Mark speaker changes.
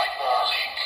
Speaker 1: like balls.